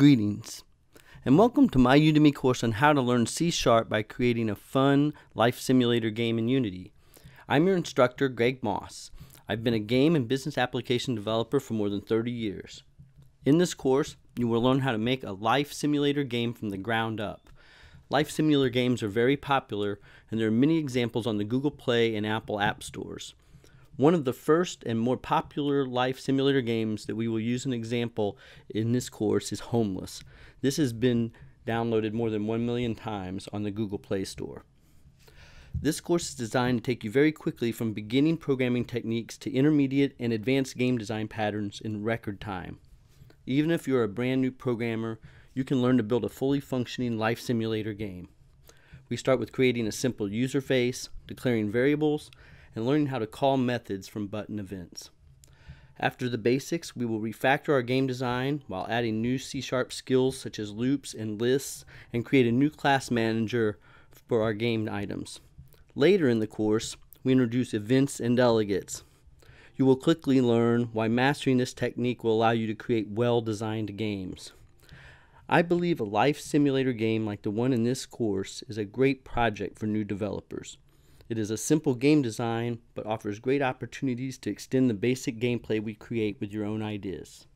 Greetings, and welcome to my Udemy course on how to learn C Sharp by creating a fun life simulator game in Unity. I'm your instructor, Greg Moss. I've been a game and business application developer for more than 30 years. In this course, you will learn how to make a life simulator game from the ground up. Life simulator games are very popular, and there are many examples on the Google Play and Apple App Stores. One of the first and more popular life simulator games that we will use an example in this course is Homeless. This has been downloaded more than 1 million times on the Google Play Store. This course is designed to take you very quickly from beginning programming techniques to intermediate and advanced game design patterns in record time. Even if you're a brand new programmer, you can learn to build a fully functioning life simulator game. We start with creating a simple user face, declaring variables, and learning how to call methods from button events. After the basics, we will refactor our game design while adding new C-sharp skills such as loops and lists and create a new class manager for our game items. Later in the course, we introduce events and delegates. You will quickly learn why mastering this technique will allow you to create well-designed games. I believe a life simulator game like the one in this course is a great project for new developers. It is a simple game design, but offers great opportunities to extend the basic gameplay we create with your own ideas.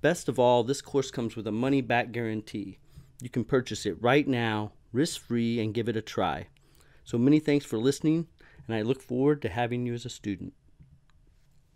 Best of all, this course comes with a money back guarantee. You can purchase it right now, risk free, and give it a try. So many thanks for listening, and I look forward to having you as a student.